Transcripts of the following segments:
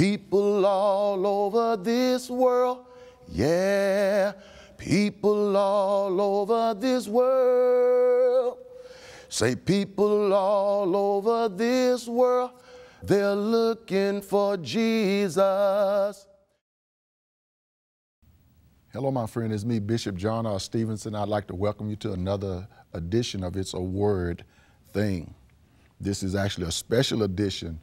People all over this world, yeah, people all over this world. Say, people all over this world, they're looking for Jesus. Hello, my friend. It's me, Bishop John R. Stevenson. I'd like to welcome you to another edition of It's a Word Thing. This is actually a special edition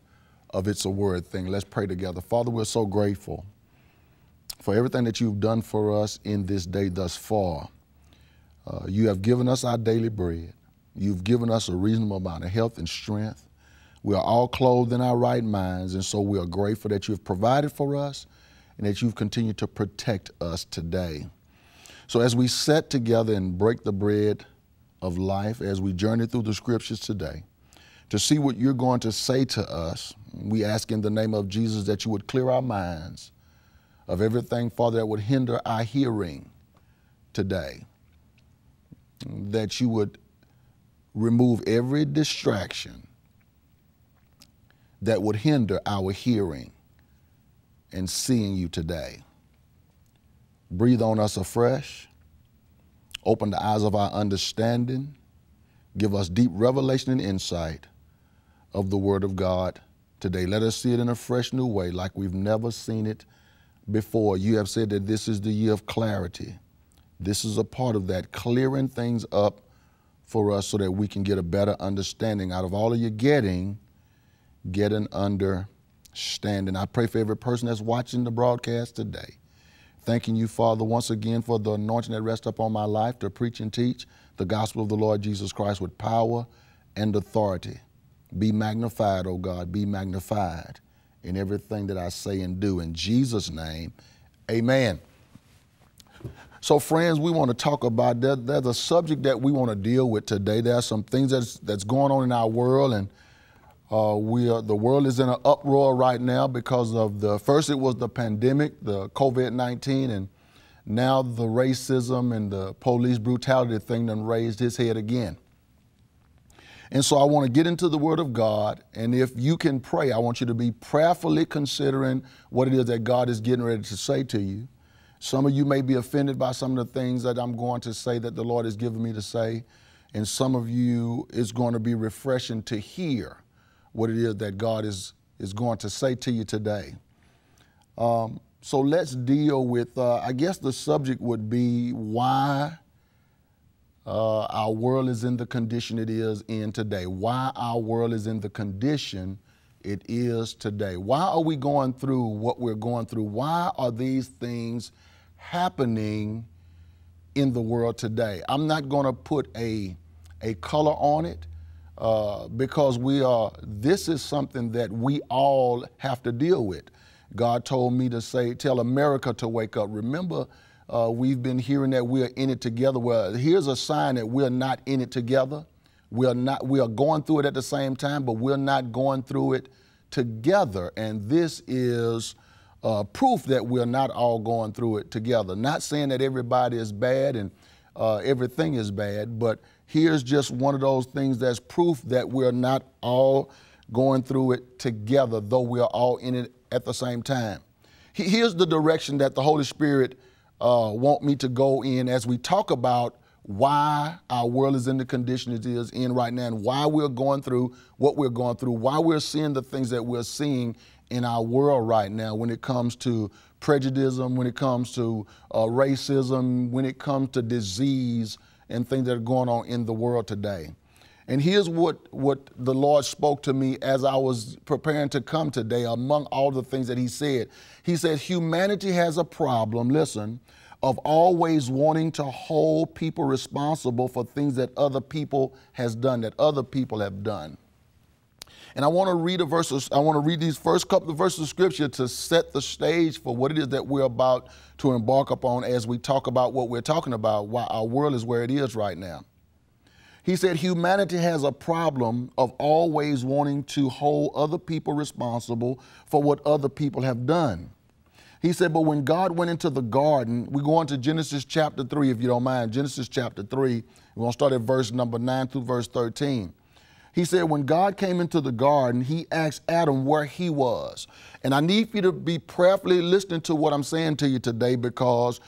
of It's a Word Thing. Let's pray together. Father, we're so grateful for everything that you've done for us in this day thus far. Uh, you have given us our daily bread. You've given us a reasonable amount of health and strength. We are all clothed in our right minds, and so we are grateful that you've provided for us and that you've continued to protect us today. So, as we set together and break the bread of life, as we journey through the scriptures today, to see what you're going to say to us, we ask in the name of Jesus that you would clear our minds of everything, Father, that would hinder our hearing today. That you would remove every distraction that would hinder our hearing and seeing you today. Breathe on us afresh. Open the eyes of our understanding. Give us deep revelation and insight of the Word of God today. Let us see it in a fresh new way, like we've never seen it before. You have said that this is the year of clarity. This is a part of that, clearing things up for us so that we can get a better understanding. Out of all of your getting, get an understanding. I pray for every person that's watching the broadcast today. Thanking you, Father, once again for the anointing that rests upon my life to preach and teach the gospel of the Lord Jesus Christ with power and authority. Be magnified, O oh God, be magnified in everything that I say and do. In Jesus' name, amen. So, friends, we want to talk about that. There's a subject that we want to deal with today. There are some things that's, that's going on in our world, and uh, we are, the world is in an uproar right now because of the first it was the pandemic, the COVID 19, and now the racism and the police brutality thing done raised his head again. And so I want to get into the Word of God, and if you can pray, I want you to be prayerfully considering what it is that God is getting ready to say to you. Some of you may be offended by some of the things that I'm going to say that the Lord has given me to say, and some of you it's going to be refreshing to hear what it is that God is, is going to say to you today. Um, so let's deal with, uh, I guess the subject would be why uh, our world is in the condition it is in today. Why our world is in the condition it is today. Why are we going through what we're going through? Why are these things happening in the world today? I'm not going to put a, a color on it. Uh, because we are, this is something that we all have to deal with. God told me to say, tell America to wake up. Remember, uh, we've been hearing that we're in it together. Well, here's a sign that we're not in it together. We are not. We are going through it at the same time, but we're not going through it together. And this is uh, proof that we're not all going through it together. Not saying that everybody is bad and uh, everything is bad, but here's just one of those things that's proof that we're not all going through it together, though we're all in it at the same time. Here's the direction that the Holy Spirit uh, want me to go in as we talk about why our world is in the condition it is in right now and why we're going through what we're going through, why we're seeing the things that we're seeing in our world right now when it comes to prejudice, when it comes to uh, racism, when it comes to disease, and things that are going on in the world today. And here's what, what the Lord spoke to me as I was preparing to come today, among all the things that He said. He said, Humanity has a problem, listen, of always wanting to hold people responsible for things that other people has done, that other people have done. And I want to read a verse, I want to read these first couple of verses of scripture to set the stage for what it is that we're about to embark upon as we talk about what we're talking about, why our world is where it is right now. He said, Humanity has a problem of always wanting to hold other people responsible for what other people have done. He said, But when God went into the garden, we go on to Genesis chapter 3, if you don't mind. Genesis chapter 3, we're going to start at verse number 9 through verse 13. He said, when God came into the garden, he asked Adam where he was. And I need you to be prayerfully listening to what I'm saying to you today because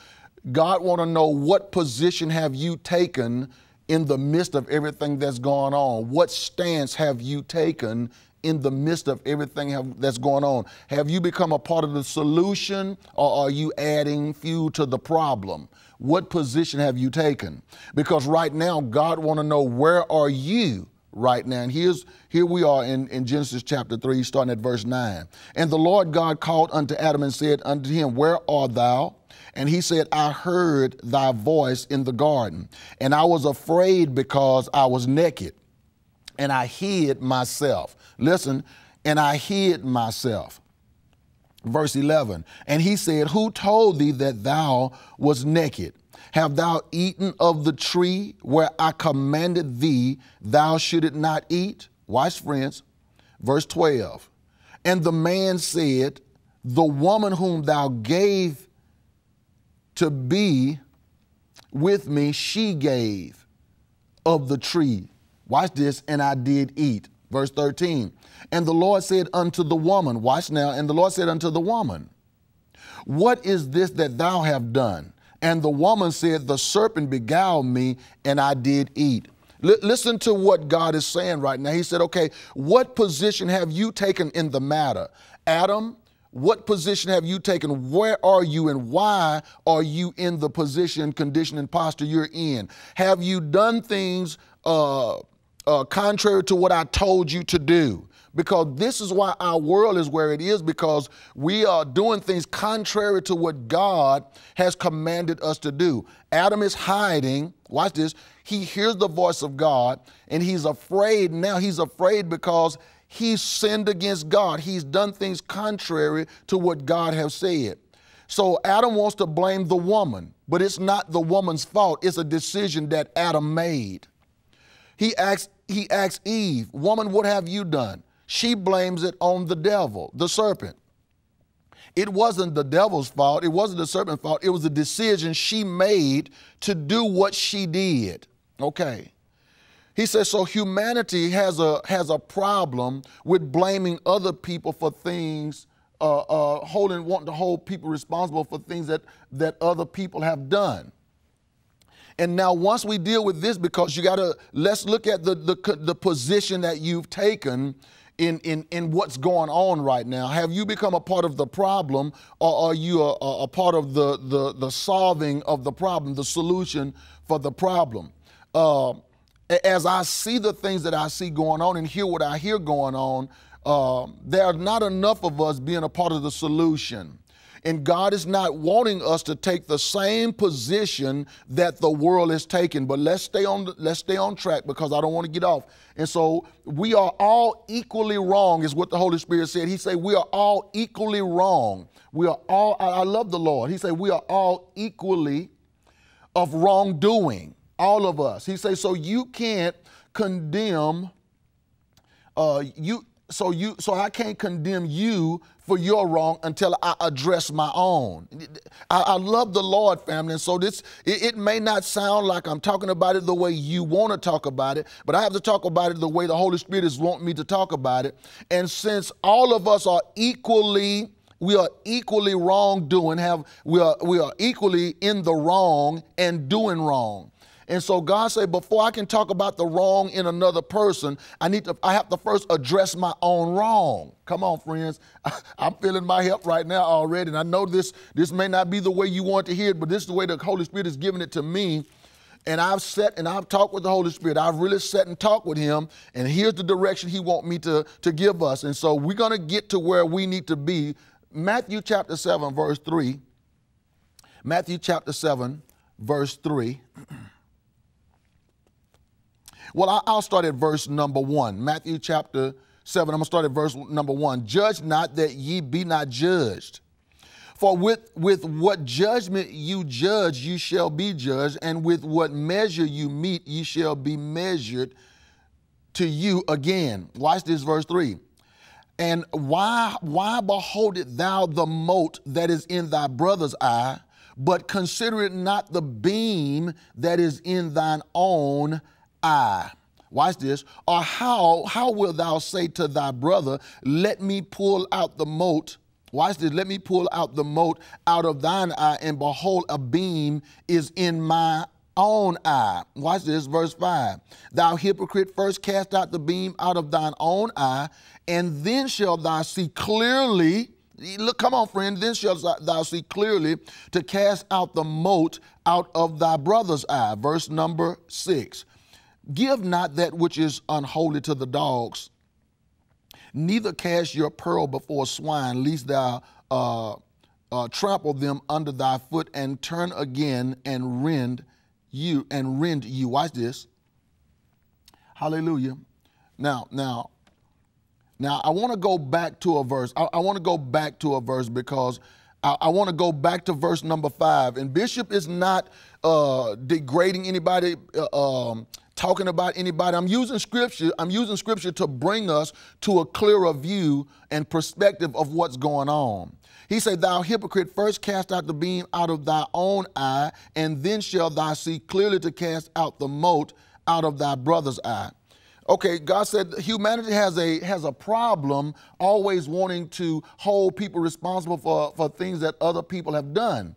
God want to know what position have you taken in the midst of everything that's going on? What stance have you taken in the midst of everything have, that's going on? Have you become a part of the solution or are you adding fuel to the problem? What position have you taken? Because right now, God want to know where are you right now. And here's here we are in, in Genesis chapter 3, starting at verse 9. And the Lord God called unto Adam and said unto him, Where art thou? And he said, I heard thy voice in the garden, and I was afraid because I was naked, and I hid myself. Listen, and I hid myself. Verse 11, and he said, Who told thee that thou was naked? Have thou eaten of the tree where I commanded thee thou shouldest not eat? Watch, friends. Verse 12. And the man said, The woman whom thou gave to be with me, she gave of the tree. Watch this, and I did eat. Verse 13. And the Lord said unto the woman, Watch now, and the Lord said unto the woman, What is this that thou have done? And the woman said, The serpent beguiled me, and I did eat. L- listen to what God is saying right now. He said, Okay, what position have you taken in the matter? Adam, what position have you taken? Where are you and why are you in the position, condition, and posture you're in? Have you done things uh, uh, contrary to what I told you to do? because this is why our world is where it is because we are doing things contrary to what God has commanded us to do. Adam is hiding. Watch this. He hears the voice of God and he's afraid. Now he's afraid because he's sinned against God. He's done things contrary to what God has said. So Adam wants to blame the woman, but it's not the woman's fault. It's a decision that Adam made. He asks, he asks Eve, Woman, what have you done? she blames it on the devil, the serpent. It wasn't the devil's fault, it wasn't the serpent's fault, it was the decision she made to do what she did. Okay. He says, so humanity has a, has a problem with blaming other people for things, uh, uh, holding, wanting to hold people responsible for things that, that other people have done. And now, once we deal with this, because you got to, let's look at the, the, the position that you've taken in, in, in what's going on right now? Have you become a part of the problem or are you a, a part of the, the, the solving of the problem, the solution for the problem? Uh, as I see the things that I see going on and hear what I hear going on, uh, there are not enough of us being a part of the solution. And God is not wanting us to take the same position that the world is taking. But let's stay on let's stay on track because I don't want to get off. And so we are all equally wrong, is what the Holy Spirit said. He said we are all equally wrong. We are all, I love the Lord. He said we are all equally of wrongdoing. All of us. He said, so you can't condemn uh, you so you so I can't condemn you for your wrong until I address my own. I, I love the Lord, family, and so this it, it, may not sound like I'm talking about it the way you want to talk about it, but I have to talk about it the way the Holy Spirit is wanting me to talk about it. And since all of us are equally we are equally wrongdoing, have we are we are equally in the wrong and doing wrong. And so God said, before I can talk about the wrong in another person, I need to, I have to first address my own wrong. Come on, friends. I'm feeling my help right now already. And I know this, this may not be the way you want to hear it, but this is the way the Holy Spirit is giving it to me. And I've sat and I've talked with the Holy Spirit. I've really sat and talked with him. And here's the direction he wants me to, to give us. And so we're going to get to where we need to be. Matthew chapter 7, verse 3. Matthew chapter 7, verse 3. Well, I'll start at verse number one. Matthew chapter 7, I'm going to start at verse number one. Judge not that ye be not judged. For with, with what judgment you judge, you shall be judged, and with what measure you meet, ye shall be measured to you again. Watch this, verse 3. And why, why beholdest thou the mote that is in thy brother's eye, but consider it not the beam that is in thine own eye. Watch this. Or how how wilt thou say to thy brother, Let me pull out the mote? Watch this. Let me pull out the mote out of thine eye, and behold, a beam is in my own eye. Watch this, verse 5. Thou hypocrite, first cast out the beam out of thine own eye, and then shalt thou see clearly. Look, come on, friend. Then shalt thou see clearly to cast out the mote out of thy brother's eye. Verse number six. Give not that which is unholy to the dogs, neither cast your pearl before swine, lest thou uh, uh, trample them under thy foot and turn again and rend you and rend you. Watch this. Hallelujah. Now, now, now I want to go back to a verse. I, I want to go back to a verse because I, I want to go back to verse number five. And Bishop is not uh, degrading anybody. Uh, um, talking about anybody. I'm using scripture, I'm using scripture to bring us to a clearer view and perspective of what's going on. He said, Thou hypocrite, first cast out the beam out of thy own eye, and then shall thou see clearly to cast out the mote out of thy brother's eye. Okay, God said humanity has a has a problem always wanting to hold people responsible for, for things that other people have done.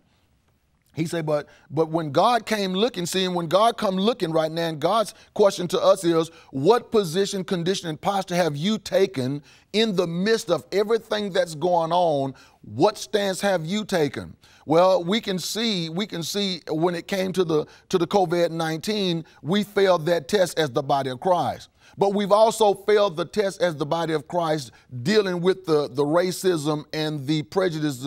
He said, but but when God came looking, seeing when God come looking right now, and God's question to us is, what position, condition, and posture have you taken in the midst of everything that's going on? What stance have you taken? Well, we can see, we can see when it came to the to the COVID-19, we failed that test as the body of Christ. But we've also failed the test as the body of Christ dealing with the, the racism and the prejudice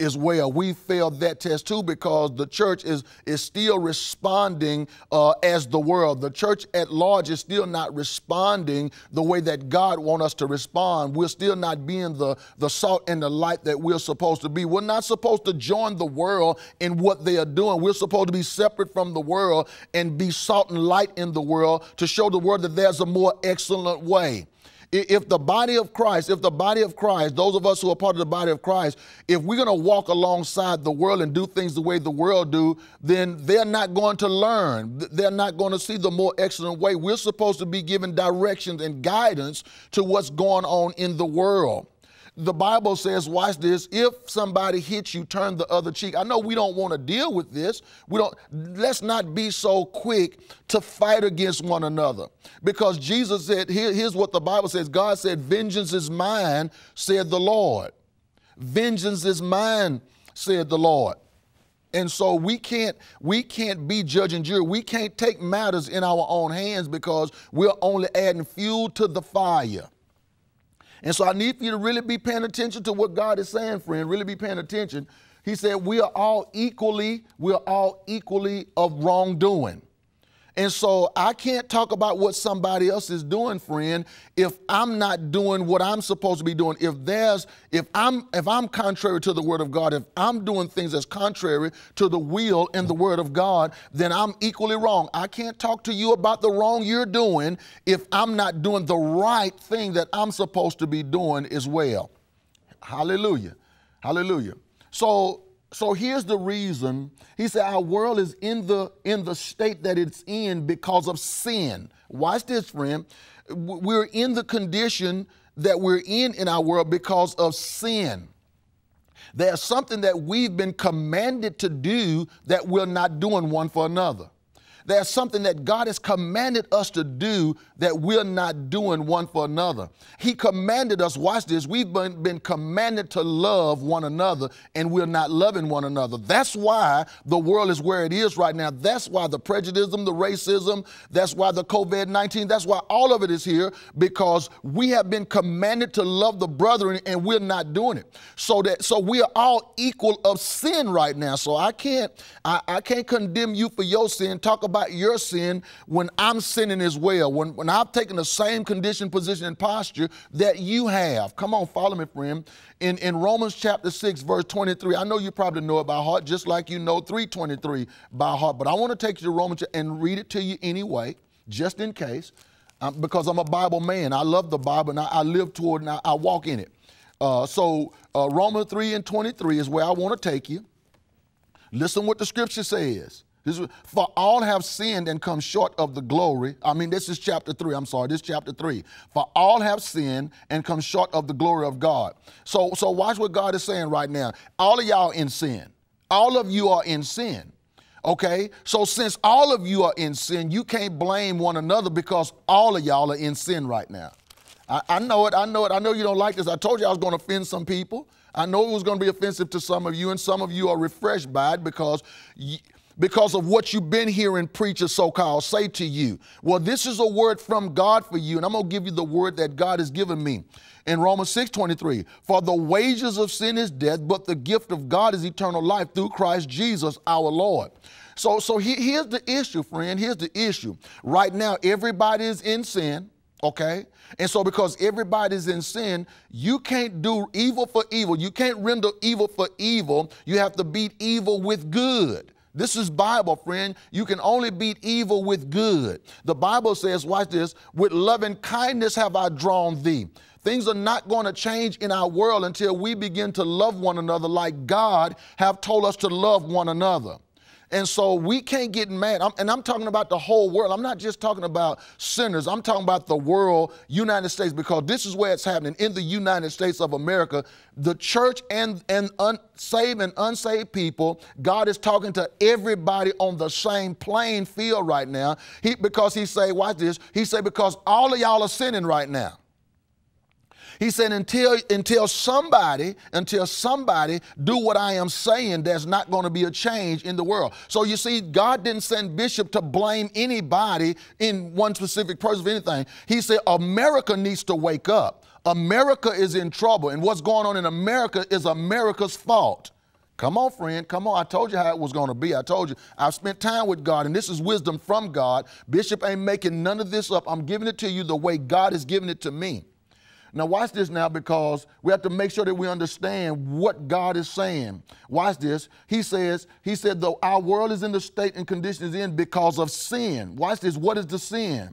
as well. We failed that test too because the church is, is still responding uh, as the world. The church at large is still not responding the way that God wants us to respond. We're still not being the, the salt and the light that we're supposed to be. We're not supposed to join the world in what they are doing. We're supposed to be separate from the world and be salt and light in the world to show the world that there's a more excellent way. If the body of Christ, if the body of Christ, those of us who are part of the body of Christ, if we're going to walk alongside the world and do things the way the world do, then they're not going to learn. They're not going to see the more excellent way. We're supposed to be given directions and guidance to what's going on in the world the Bible says, watch this, if somebody hits you, turn the other cheek. I know we don't want to deal with this. We don't let's not be so quick to fight against one another. Because Jesus said, here, here's what the Bible says. God said, Vengeance is mine, said the Lord. Vengeance is mine, said the Lord. And so we can't we can't be judge and jury. We can't take matters in our own hands because we're only adding fuel to the fire. And so I need for you to really be paying attention to what God is saying, friend. Really be paying attention. He said, We are all equally, we are all equally of wrongdoing. And so I can't talk about what somebody else is doing, friend, if I'm not doing what I'm supposed to be doing. If there's if I'm if I'm contrary to the word of God, if I'm doing things that's contrary to the will and the word of God, then I'm equally wrong. I can't talk to you about the wrong you're doing if I'm not doing the right thing that I'm supposed to be doing as well. Hallelujah. Hallelujah. So so here's the reason. He said our world is in the in the state that it's in because of sin. Watch this, friend. We're in the condition that we're in in our world because of sin. There's something that we've been commanded to do that we're not doing one for another. There's something that God has commanded us to do that we're not doing one for another. He commanded us, watch this, we've been, been commanded to love one another and we're not loving one another. That's why the world is where it is right now. That's why the prejudice, the racism, that's why the COVID 19, that's why all of it is here because we have been commanded to love the brethren and we're not doing it. So that so we are all equal of sin right now. So I can't I, I can't condemn you for your sin. Talk about about your sin when I'm sinning as well, when, when I've taken the same condition, position, and posture that you have. Come on, follow me, friend. In, in Romans chapter 6, verse 23, I know you probably know it by heart, just like you know 323 by heart, but I want to take you to Romans and read it to you anyway, just in case, um, because I'm a Bible man. I love the Bible and I, I live toward and I, I walk in it. Uh, so uh, Romans 3 and 23 is where I want to take you. Listen what the scripture says. This is, for all have sinned and come short of the glory. I mean, this is chapter three. I'm sorry, this is chapter three. For all have sinned and come short of the glory of God. So, so watch what God is saying right now. All of y'all in sin. All of you are in sin. Okay? So since all of you are in sin, you can't blame one another because all of y'all are in sin right now. I, I know it, I know it, I know you don't like this. I told you I was going to offend some people. I know it was going to be offensive to some of you, and some of you are refreshed by it because because of what you've been hearing preachers so-called say to you. Well, this is a word from God for you, and I'm going to give you the word that God has given me. In Romans 6 23, for the wages of sin is death, but the gift of God is eternal life through Christ Jesus our Lord. So, so he, here's the issue, friend. Here's the issue. Right now, everybody is in sin, okay? And so, because everybody's in sin, you can't do evil for evil. You can't render evil for evil. You have to beat evil with good. This is Bible, friend. You can only beat evil with good. The Bible says, watch this, with loving kindness have I drawn thee. Things are not going to change in our world until we begin to love one another like God have told us to love one another. And so we can't get mad. I'm, and I'm talking about the whole world. I'm not just talking about sinners. I'm talking about the world, United States, because this is where it's happening in the United States of America. The church and, and unsaved and unsaved people, God is talking to everybody on the same playing field right now. He, because he say, watch this, he say, because all of y'all are sinning right now. He said, until, until somebody, until somebody do what I am saying, there's not going to be a change in the world. So you see, God didn't send Bishop to blame anybody in one specific person for anything. He said, America needs to wake up. America is in trouble. And what's going on in America is America's fault. Come on, friend. Come on. I told you how it was going to be. I told you. I've spent time with God, and this is wisdom from God. Bishop ain't making none of this up. I'm giving it to you the way God has given it to me. Now, watch this now because we have to make sure that we understand what God is saying. Watch this. He says, He said, though our world is in the state and condition is in because of sin. Watch this. What is the sin?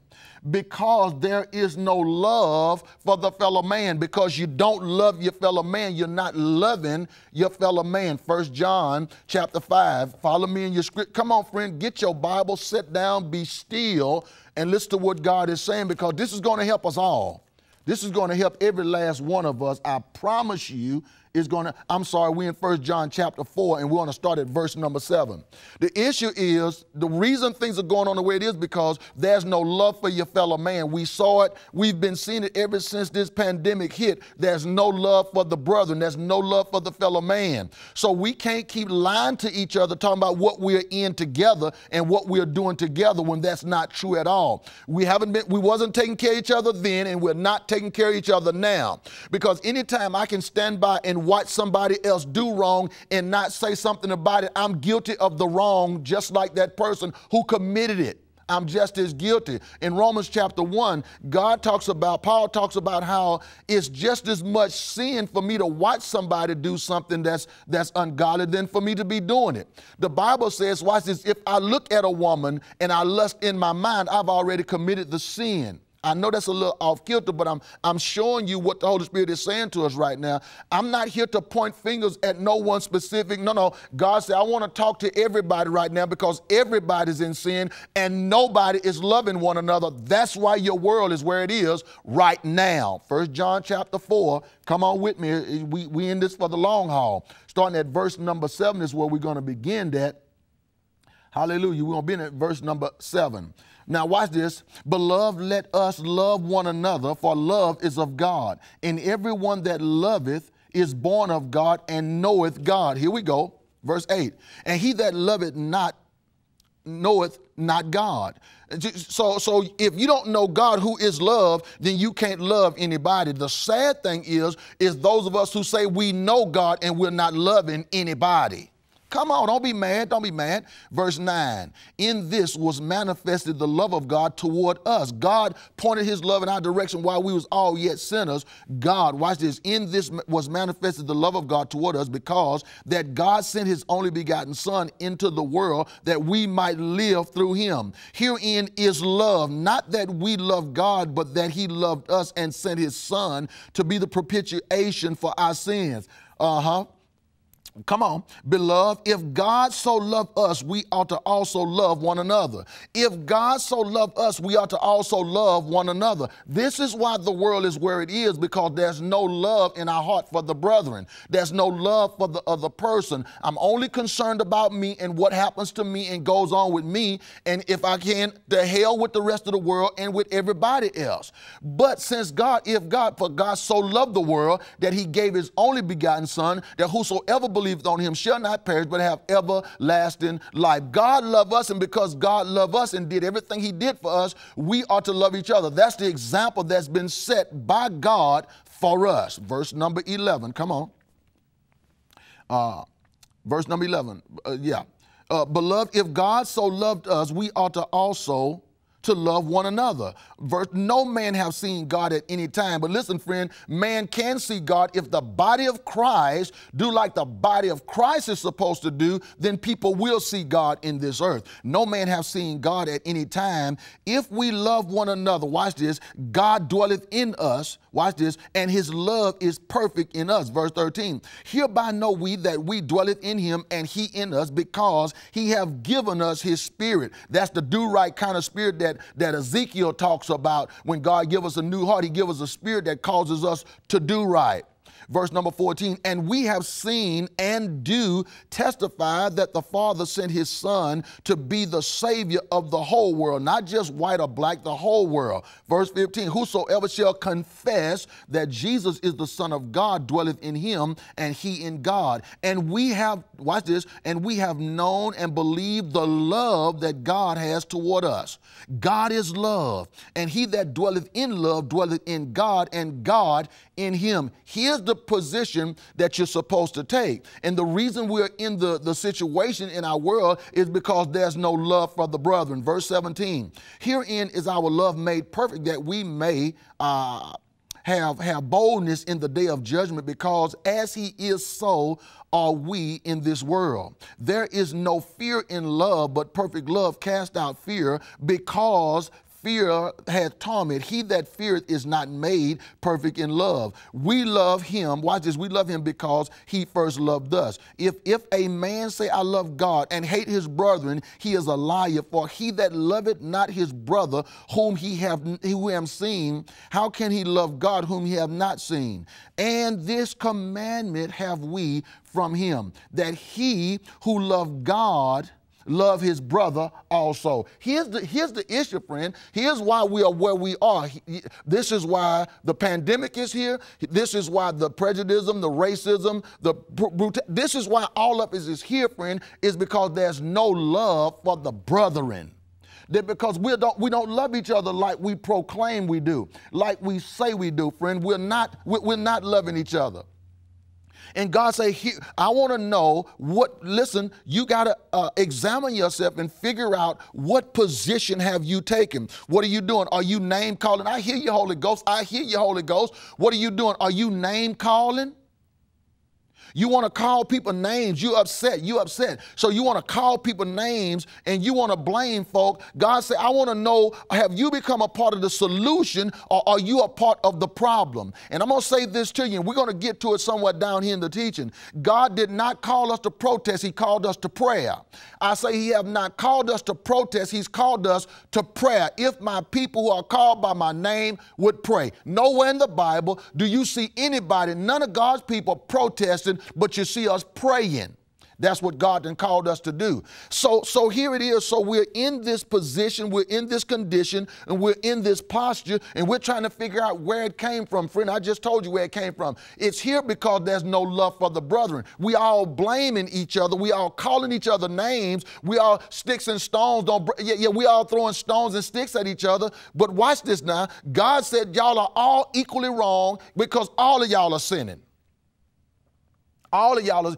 Because there is no love for the fellow man. Because you don't love your fellow man, you're not loving your fellow man. First John chapter 5. Follow me in your script. Come on, friend, get your Bible, sit down, be still, and listen to what God is saying because this is going to help us all. This is going to help every last one of us. I promise you, is going to, I'm sorry, we're in First John chapter 4, and we're going to start at verse number 7. The issue is the reason things are going on the way it is because there's no love for your fellow man. We saw it, we've been seeing it ever since this pandemic hit. There's no love for the brother, and there's no love for the fellow man. So we can't keep lying to each other, talking about what we're in together and what we're doing together when that's not true at all. We haven't been, we wasn't taking care of each other then, and we're not taking care of each other now. Because anytime I can stand by and watch somebody else do wrong and not say something about it, I'm guilty of the wrong just like that person who committed it. I'm just as guilty. In Romans chapter 1, God talks about, Paul talks about how it's just as much sin for me to watch somebody do something that's, that's ungodly than for me to be doing it. The Bible says, watch this, if I look at a woman and I lust in my mind, I've already committed the sin. I know that's a little off kilter, but I'm, I'm showing you what the Holy Spirit is saying to us right now. I'm not here to point fingers at no one specific. No, no. God said, I want to talk to everybody right now because everybody's in sin and nobody is loving one another. That's why your world is where it is right now. First John chapter 4. Come on with me. We, we in this for the long haul. Starting at verse number 7 is where we're going to begin that. Hallelujah. We're going to be in verse number 7. Now, watch this. Beloved, let us love one another, for love is of God. And everyone that loveth is born of God and knoweth God. Here we go. Verse 8. And he that loveth not knoweth not God. So, so if you don't know God who is love, then you can't love anybody. The sad thing is, is those of us who say we know God and we're not loving anybody. Come on, don't be mad. Don't be mad. Verse 9 In this was manifested the love of God toward us. God pointed his love in our direction while we was all yet sinners. God, watch this, in this was manifested the love of God toward us because that God sent his only begotten Son into the world that we might live through him. Herein is love, not that we love God, but that he loved us and sent his Son to be the propitiation for our sins. Uh huh. Come on, beloved, if God so loved us, we ought to also love one another. If God so loved us, we ought to also love one another. This is why the world is where it is because there's no love in our heart for the brethren. There's no love for the other person. I'm only concerned about me and what happens to me and goes on with me. And if I can, to hell with the rest of the world and with everybody else. But since God, if God, for God so loved the world that he gave his only begotten Son, that whosoever believes believeth on him shall not perish, but have everlasting life. God loved us, and because God loved us and did everything he did for us, we ought to love each other. That's the example that's been set by God for us. Verse number 11, come on. Uh, verse number 11, uh, yeah. Uh, beloved, if God so loved us, we ought to also to love one another. Verse, no man have seen God at any time. But listen, friend, man can see God if the body of Christ do like the body of Christ is supposed to do, then people will see God in this earth. No man have seen God at any time. If we love one another, watch this, God dwelleth in us, watch this, and his love is perfect in us. Verse 13, hereby know we that we dwelleth in him and he in us because he have given us his spirit. That's the do right kind of spirit that that, that Ezekiel talks about when God give us a new heart, he give us a spirit that causes us to do right. Verse number 14, and we have seen and do testify that the Father sent his Son to be the Savior of the whole world, not just white or black, the whole world. Verse 15, whosoever shall confess that Jesus is the Son of God dwelleth in him, and he in God. And we have, watch this, and we have known and believed the love that God has toward us. God is love, and he that dwelleth in love dwelleth in God, and God in him. Here's the position that you're supposed to take. And the reason we're in the, the situation in our world is because there's no love for the brethren. Verse 17 Herein is our love made perfect that we may. Uh, have, have boldness in the day of judgment because as he is so are we in this world. There is no fear in love, but perfect love cast out fear because fear hath torment. He that feareth is not made perfect in love. We love him. Watch this. We love him because he first loved us. If if a man say, I love God and hate his brethren, he is a liar. For he that loveth not his brother whom he have who have seen, how can he love God whom he have not seen? And this commandment have we from him, that he who loved God love his brother also. Here's the, here's the issue, friend. Here's why we are where we are. This is why the pandemic is here. This is why the prejudice, the racism, the brutal, this is why all of this is here, friend, is because there's no love for the brethren. That because we don't we don't love each other like we proclaim we do, like we say we do, friend. We're not we're not loving each other. And God say, I want to know what, listen, you got to uh, examine yourself and figure out what position have you taken? What are you doing? Are you name calling? I hear you, Holy Ghost. I hear you, Holy Ghost. What are you doing? Are you name calling? You want to call people names. You upset. You upset. So you want to call people names and you want to blame folk. God said, I want to know, have you become a part of the solution or are you a part of the problem? And I'm going to say this to you, and we're going to get to it somewhat down here in the teaching. God did not call us to protest. He called us to prayer. I say he have not called us to protest. He's called us to prayer. If my people who are called by my name would pray. Nowhere in the Bible do you see anybody, none of God's people but you see us praying. That's what God then called us to do. So, so here it is. So we're in this position, we're in this condition, and we're in this posture, and we're trying to figure out where it came from. Friend, I just told you where it came from. It's here because there's no love for the brethren. We all blaming each other. We all calling each other names. We all sticks and stones. Don't yeah, yeah, we all throwing stones and sticks at each other. But watch this now. God said y'all are all equally wrong because all of y'all are sinning. All of y'all, is,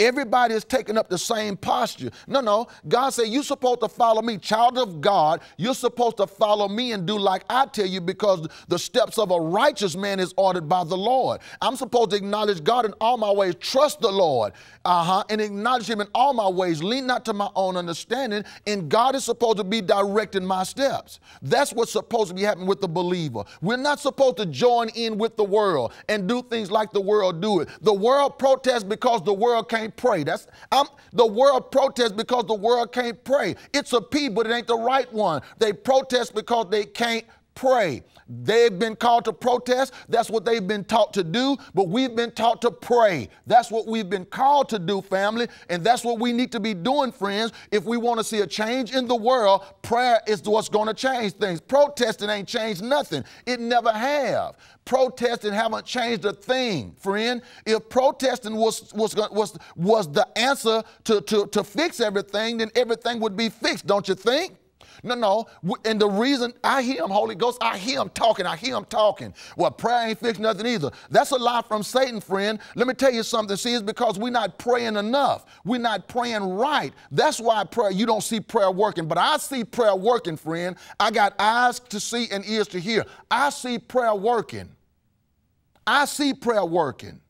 everybody is taking up the same posture. No, no. God said, You're supposed to follow me. Child of God, you're supposed to follow me and do like I tell you because the steps of a righteous man is ordered by the Lord. I'm supposed to acknowledge God in all my ways, trust the Lord, uh huh, and acknowledge Him in all my ways, lean not to my own understanding, and God is supposed to be directing my steps. That's what's supposed to be happening with the believer. We're not supposed to join in with the world and do things like the world do it. The world protests protest because the world can't pray. That's I'm, the world protests because the world can't pray. It's a P, but it ain't the right one. They protest because they can't pray. They've been called to protest. That's what they've been taught to do, but we've been taught to pray. That's what we've been called to do, family, and that's what we need to be doing, friends. If we want to see a change in the world, prayer is what's going to change things. Protesting ain't changed nothing. It never have. Protesting haven't changed a thing, friend. If protesting was was was was the answer to, to, to fix everything, then everything would be fixed, don't you think? No, no. And the reason I hear him, Holy Ghost, I hear him talking. I hear him talking. Well, prayer ain't fixed nothing either. That's a lie from Satan, friend. Let me tell you something. See, it's because we're not praying enough. We're not praying right. That's why prayer, you don't see prayer working. But I see prayer working, friend. I got eyes to see and ears to hear. I see prayer working. I see prayer working.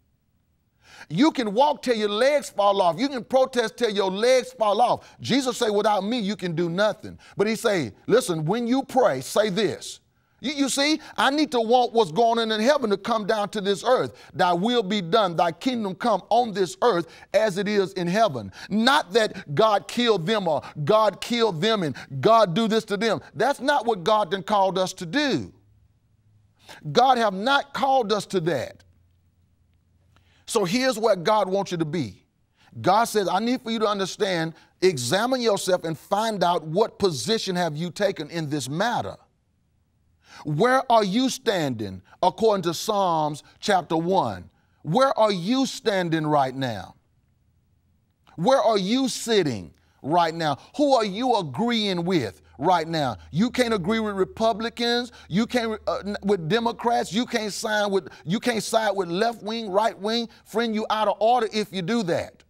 You can walk till your legs fall off. You can protest till your legs fall off. Jesus say, without me, you can do nothing. But he say, listen, when you pray, say this. You, you, see, I need to want what's going on in heaven to come down to this earth. Thy will be done, thy kingdom come on this earth as it is in heaven. Not that God killed them or God killed them and God do this to them. That's not what God then called us to do. God have not called us to that. So here's where God wants you to be. God says, I need for you to understand, examine yourself and find out what position have you taken in this matter. Where are you standing according to Psalms chapter 1? Where are you standing right now? Where are you sitting right now? Who are you agreeing with? Right now. You can't agree with Republicans. You can't uh, with Democrats. You can't sign with. You can't side with left wing, right wing. Friend, you out of order if you do that.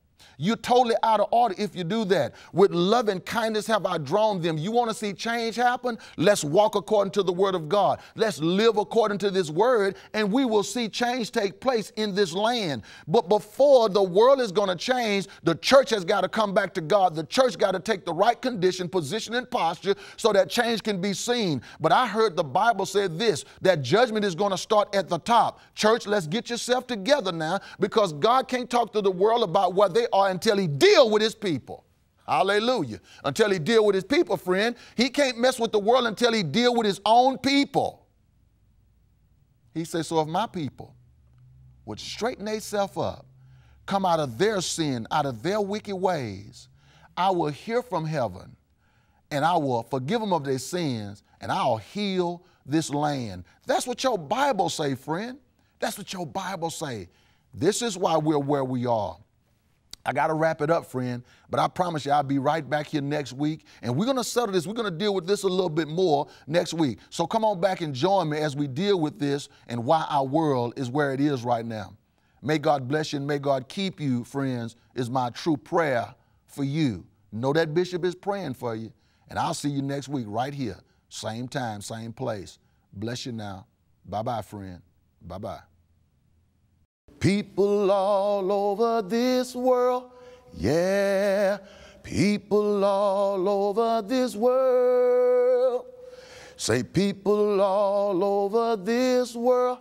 You're totally out of order if you do that. With love and kindness have I drawn them. You want to see change happen? Let's walk according to the word of God. Let's live according to this word, and we will see change take place in this land. But before the world is going to change, the church has got to come back to God. The church got to take the right condition, position, and posture so that change can be seen. But I heard the Bible said this that judgment is going to start at the top. Church, let's get yourself together now because God can't talk to the world about what they are until he deal with his people. Hallelujah. Until he deal with his people, friend. He can't mess with the world until he deal with his own people. He says, so if my people would straighten themselves up, come out of their sin, out of their wicked ways, I will hear from heaven and I will forgive them of their sins and I'll heal this land. That's what your Bible say, friend. That's what your Bible say. This is why we're where we are. I got to wrap it up, friend, but I promise you I'll be right back here next week. And we're going to settle this. We're going to deal with this a little bit more next week. So come on back and join me as we deal with this and why our world is where it is right now. May God bless you and may God keep you, friends, is my true prayer for you. Know that Bishop is praying for you. And I'll see you next week right here, same time, same place. Bless you now. Bye bye, friend. Bye bye. People all over this world, yeah, people all over this world. Say, people all over this world,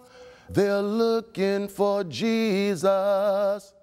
they're looking for Jesus.